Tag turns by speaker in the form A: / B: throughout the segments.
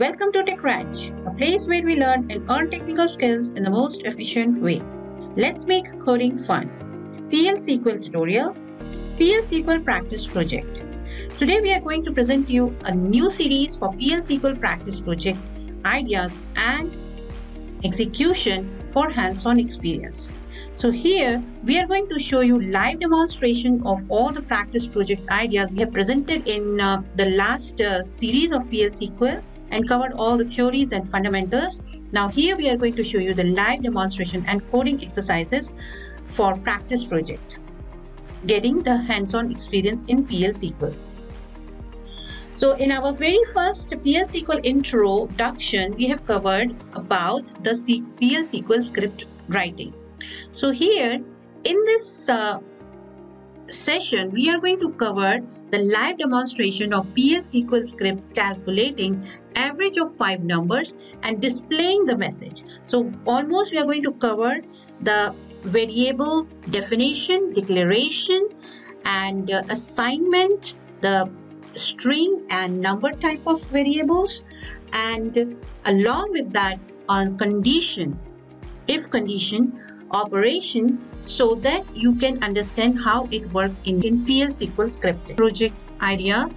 A: Welcome to TechRanch, a place where we learn and earn technical skills in the most efficient way. Let's make coding fun. PL SQL tutorial, PL SQL practice project. Today we are going to present to you a new series for PL SQL practice project ideas and execution for hands-on experience. So here we are going to show you live demonstration of all the practice project ideas we have presented in uh, the last uh, series of PL SQL and covered all the theories and fundamentals. Now here we are going to show you the live demonstration and coding exercises for practice project, getting the hands-on experience in PL SQL. So in our very first PL SQL introduction, we have covered about the PL SQL script writing. So here in this uh, session, we are going to cover the live demonstration of PL SQL script calculating average of five numbers and displaying the message. So almost we are going to cover the variable definition, declaration and uh, assignment, the string and number type of variables and along with that on condition, if condition, operation so that you can understand how it works in, in PL SQL scripting. Project idea,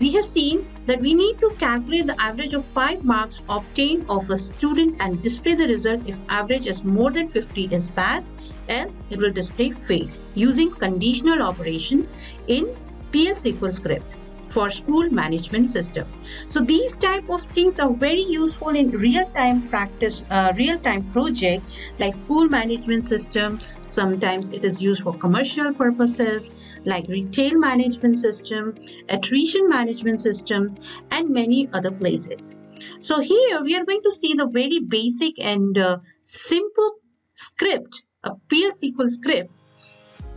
A: we have seen that we need to calculate the average of 5 marks obtained of a student and display the result if average is more than 50 is passed, else it will display failed using conditional operations in PL SQL script for school management system. So these type of things are very useful in real-time practice, uh, real-time project like school management system. Sometimes it is used for commercial purposes like retail management system, attrition management systems, and many other places. So here we are going to see the very basic and uh, simple script, a PL SQL script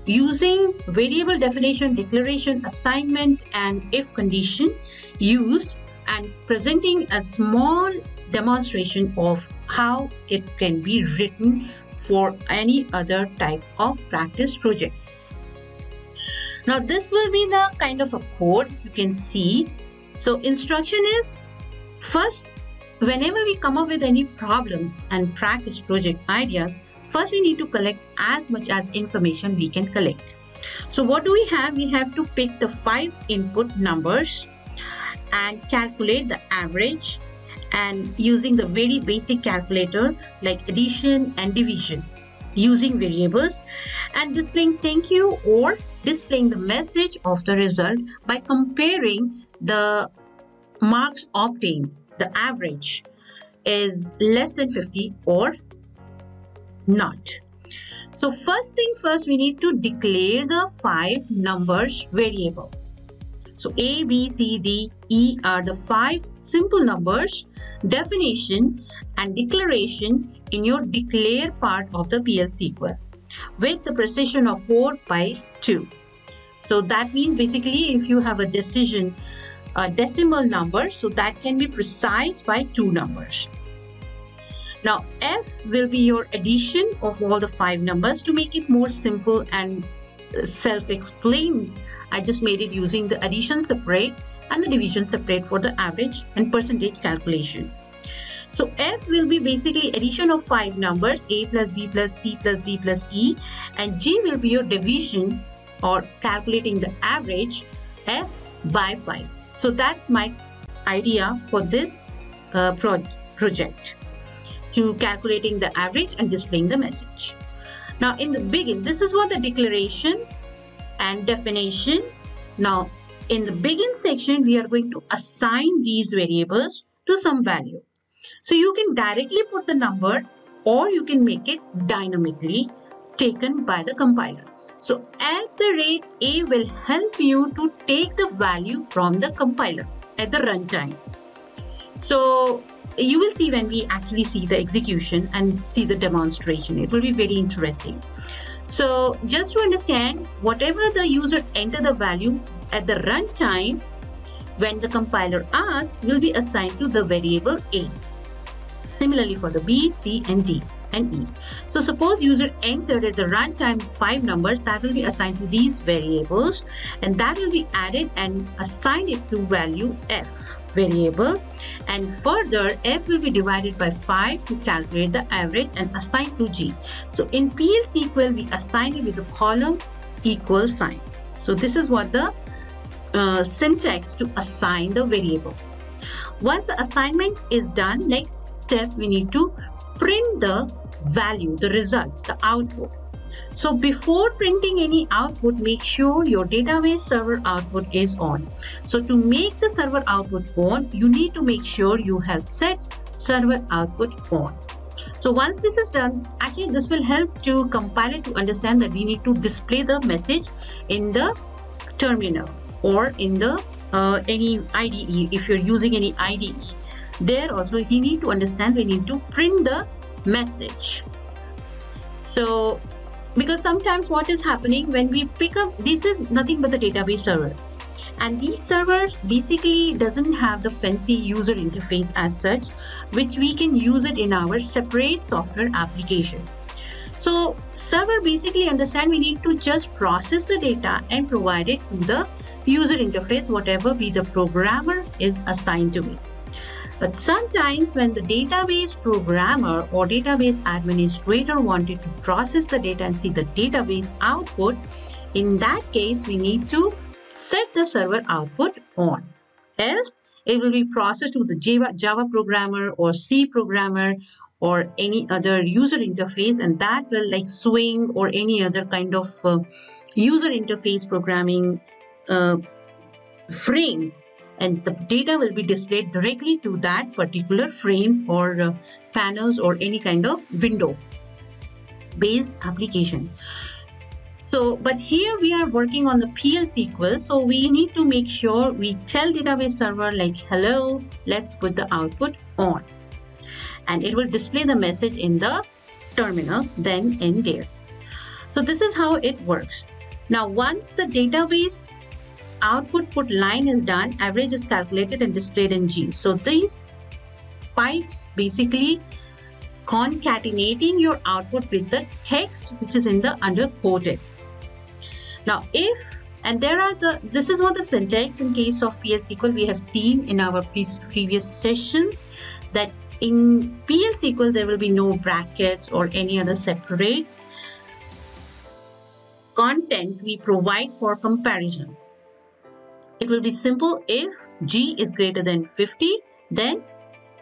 A: using variable definition, declaration, assignment, and if condition used and presenting a small demonstration of how it can be written for any other type of practice project. Now this will be the kind of a code you can see. So instruction is first whenever we come up with any problems and practice project ideas, First, we need to collect as much as information we can collect. So what do we have? We have to pick the five input numbers and calculate the average and using the very basic calculator like addition and division using variables and displaying thank you or displaying the message of the result by comparing the marks obtained the average is less than 50 or not. So first thing first, we need to declare the five numbers variable. So A, B, C, D, E are the five simple numbers, definition and declaration in your declare part of the PL SQL with the precision of 4 by 2. So that means basically if you have a decision, a decimal number, so that can be precise by two numbers. Now F will be your addition of all the five numbers to make it more simple and self-explained. I just made it using the addition separate and the division separate for the average and percentage calculation. So F will be basically addition of five numbers A plus B plus C plus D plus E and G will be your division or calculating the average F by 5. So that's my idea for this uh, pro project to calculating the average and displaying the message. Now in the begin, this is what the declaration and definition. Now in the begin section, we are going to assign these variables to some value. So you can directly put the number or you can make it dynamically taken by the compiler. So at the rate A will help you to take the value from the compiler at the runtime. So you will see when we actually see the execution and see the demonstration. It will be very interesting. So just to understand, whatever the user enter the value at the runtime, when the compiler asks, will be assigned to the variable A. Similarly for the B, C, and D and E. So suppose user entered at the runtime five numbers that will be assigned to these variables and that will be added and assigned it to value F. variable and further f will be divided by 5 to calculate the average and assign to g. So in PL SQL we assign it with a colon equal sign. So this is what the uh, syntax to assign the variable. Once the assignment is done, next step we need to print the value, the result, the output. So before printing any output, make sure your database server output is on. So to make the server output on, you need to make sure you have set server output on. So once this is done, actually this will help to compile it to understand that we need to display the message in the terminal or in the uh, any IDE if you're using any IDE. There also you need to understand we need to print the message. So because sometimes what is happening when we pick up this is nothing but the database server. And these servers basically doesn't have the fancy user interface as such which we can use it in our separate software application. So server basically understand we need to just process the data and provide it to the user interface whatever be the programmer is assigned to me but sometimes when the database programmer or database administrator wanted to process the data and see the database output, in that case, we need to set the server output on. Else, it will be processed to the Java, Java programmer or C programmer or any other user interface and that will like swing or any other kind of uh, user interface programming uh, frames and the data will be displayed directly to that particular frames or uh, panels or any kind of window based application. So, but here we are working on the PL SQL. So we need to make sure we tell database server like, hello, let's put the output on. And it will display the message in the terminal, then in there. So this is how it works. Now, once the database output put line is done, average is calculated and displayed in G. So these pipes basically concatenating your output with the text which is in the under quoted. Now if and there are the this is what the syntax in case of PL SQL we have seen in our previous sessions that in PL SQL there will be no brackets or any other separate content we provide for comparison. It will be simple if G is greater than 50, then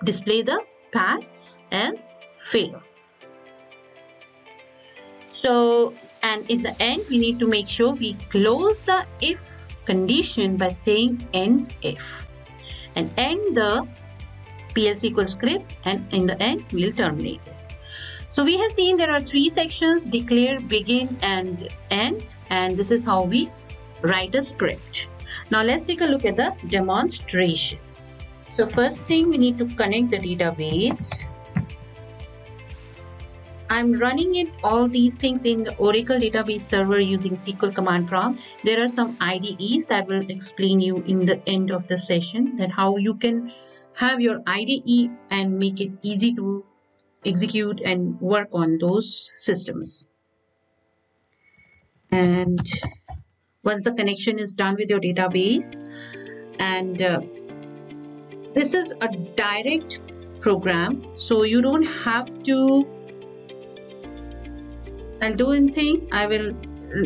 A: display the pass as fail. So, and in the end, we need to make sure we close the if condition by saying end if and end the PL SQL script and in the end, we'll terminate it. So we have seen there are three sections, declare, begin and end and this is how we write a script. Now let's take a look at the demonstration. So first thing we need to connect the database. I'm running it all these things in the Oracle database server using SQL command prompt. There are some IDEs that will explain you in the end of the session that how you can have your IDE and make it easy to execute and work on those systems. And once the connection is done with your database. And uh, this is a direct program so you don't have to I'll do one thing. I will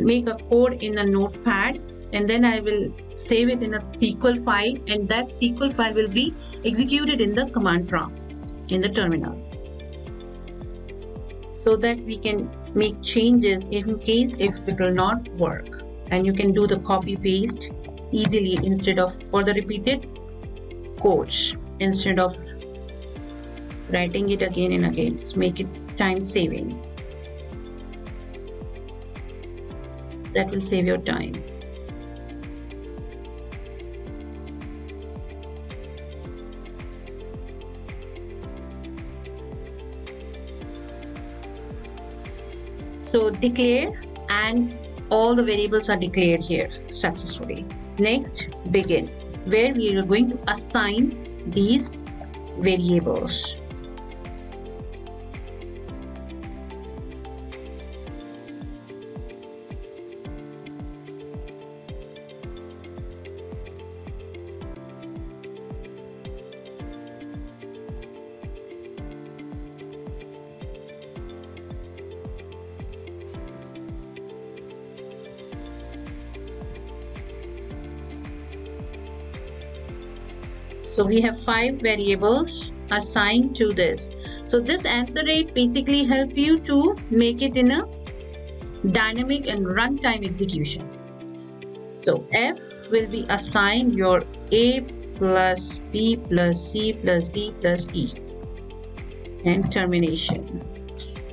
A: make a code in a notepad and then I will save it in a SQL file and that SQL file will be executed in the command prompt in the terminal. So that we can make changes in case if it will not work and you can do the copy paste easily instead of for the repeated codes instead of writing it again and again. To make it time saving. That will save your time. So declare and all the variables are declared here successfully. Next, begin, where we are going to assign these variables. So we have five variables assigned to this. So this at the rate basically help you to make it in a dynamic and runtime execution. So F will be assigned your A plus B plus C plus D plus E and termination.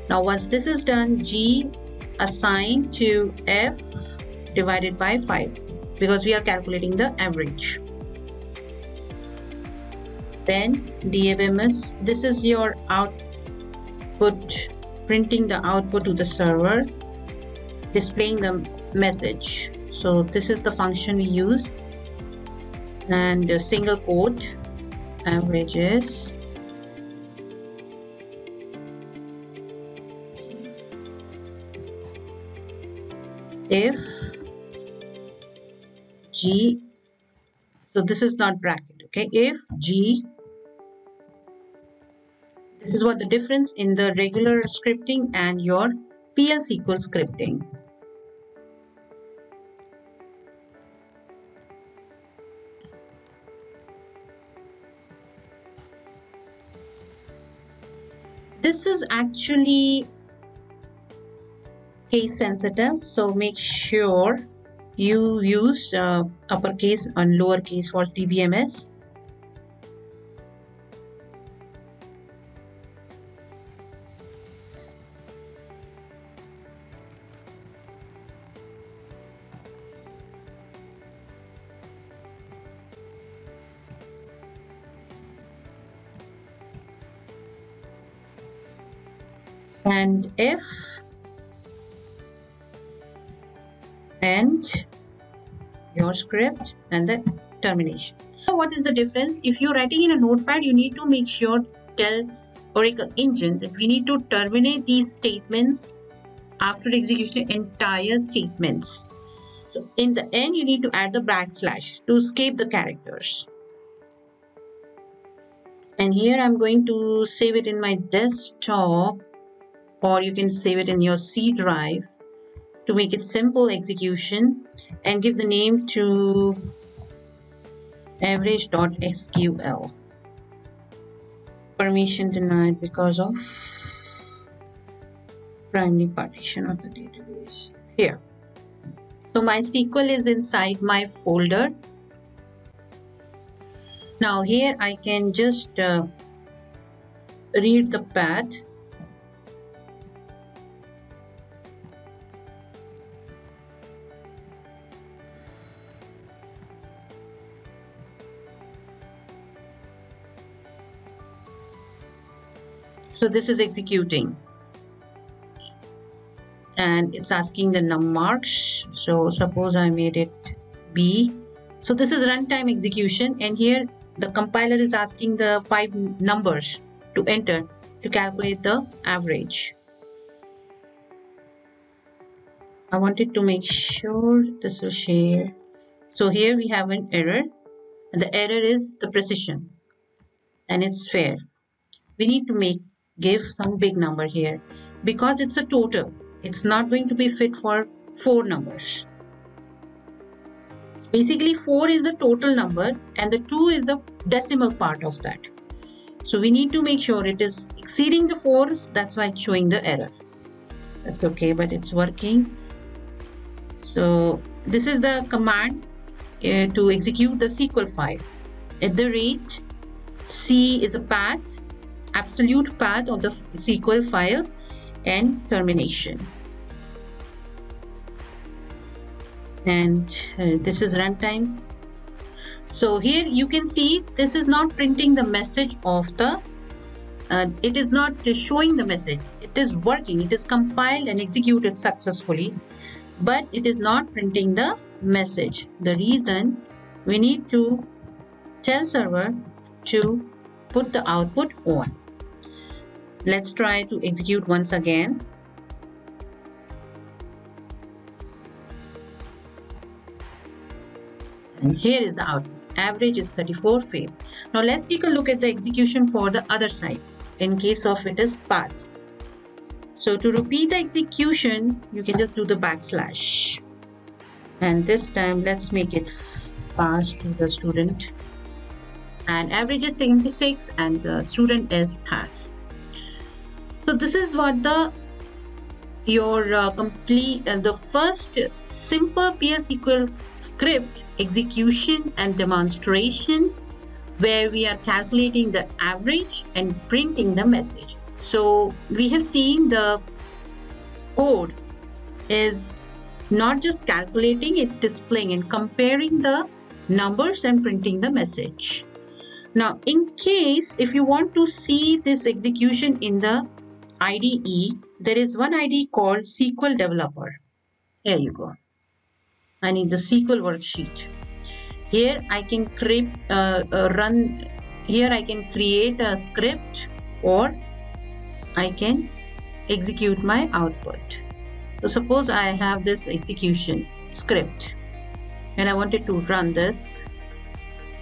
A: Now once this is done, G assigned to F divided by 5 because we are calculating the average. Then DBMS, this is your output, printing the output to the server, displaying the message. So this is the function we use. And a single quote averages. If g so this is not bracket okay? If g this is what the difference in the regular scripting and your PL SQL scripting. This is actually case sensitive so make sure you use uh, uppercase and lowercase for DBMS and if and your script and the termination. So what is the difference? If you're writing in a notepad, you need to make sure tell Oracle engine that we need to terminate these statements after execution entire statements. So in the end, you need to add the backslash to escape the characters. And here I'm going to save it in my desktop or you can save it in your C drive to make it simple execution and give the name to average.sql. Permission denied because of primary partition of the database. Here. So my SQL is inside my folder. Now here I can just uh, read the path So this is executing. And it's asking the num marks. So suppose I made it B. So this is runtime execution. And here the compiler is asking the five numbers to enter to calculate the average. I wanted to make sure this will share. So here we have an error and the error is the precision and it's fair. We need to make give some big number here because it's a total. It's not going to be fit for four numbers. Basically 4 is the total number and the 2 is the decimal part of that. So we need to make sure it is exceeding the 4s that's why it's showing the error. That's okay but it's working. So this is the command uh, to execute the SQL file. At the rate C is a path absolute path of the SQL file and termination. And uh, this is runtime. So here you can see this is not printing the message of the, uh, it is not showing the message. It is working. It is compiled and executed successfully, but it is not printing the message. The reason we need to tell server to put the output on. Let's try to execute once again. And here is the output. Average is 34 fail. Now let's take a look at the execution for the other side in case of it is pass. So to repeat the execution, you can just do the backslash. And this time let's make it pass to the student. and average is 76 and the student is pass. So this is what the your uh, complete uh, the first simple PL/SQL script execution and demonstration where we are calculating the average and printing the message. So we have seen the code is not just calculating it displaying and comparing the numbers and printing the message. Now, in case if you want to see this execution in the IDE, there is one IDE called SQL Developer. Here you go. I need the SQL worksheet. Here I can create, uh, uh, run, here I can create a script or I can execute my output. So suppose I have this execution script and I wanted to run this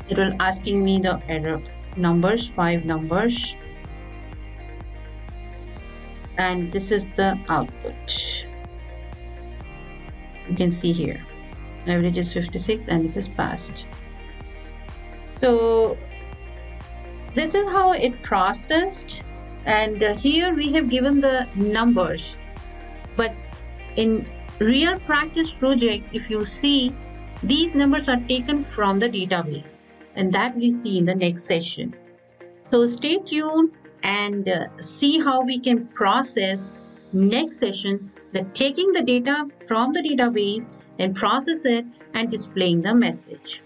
A: it will asking me the error numbers five numbers and this is the output. You can see here. Average is 56 and it is passed. So this is how it processed. And uh, here we have given the numbers. But in real practice project if you see these numbers are taken from the database. And that we see in the next session. So stay tuned and uh, see how we can process next session that taking the data from the database and process it and displaying the message.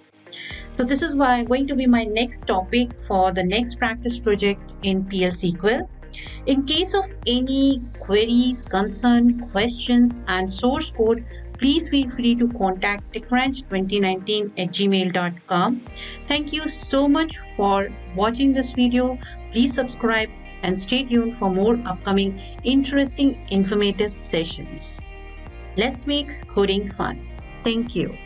A: So this is why going to be my next topic for the next practice project in PL/SQL. In case of any queries, concern, questions and source code, please feel free to contact techranch2019 at gmail.com. Thank you so much for watching this video. Please subscribe and stay tuned for more upcoming interesting informative sessions. Let's make coding fun. Thank you.